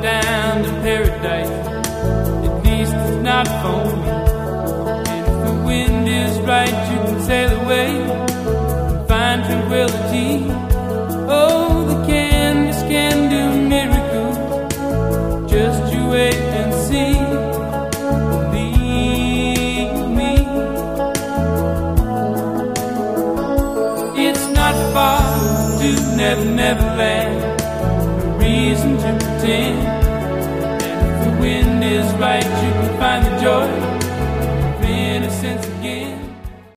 down to paradise. At least it's not for me. And if the wind is right, you can sail away and find tranquility. Oh, the canvas can do miracles. Just you wait and see. Believe me. It's not far to Never Never Land. Pretend. And if the wind is right, you can find the joy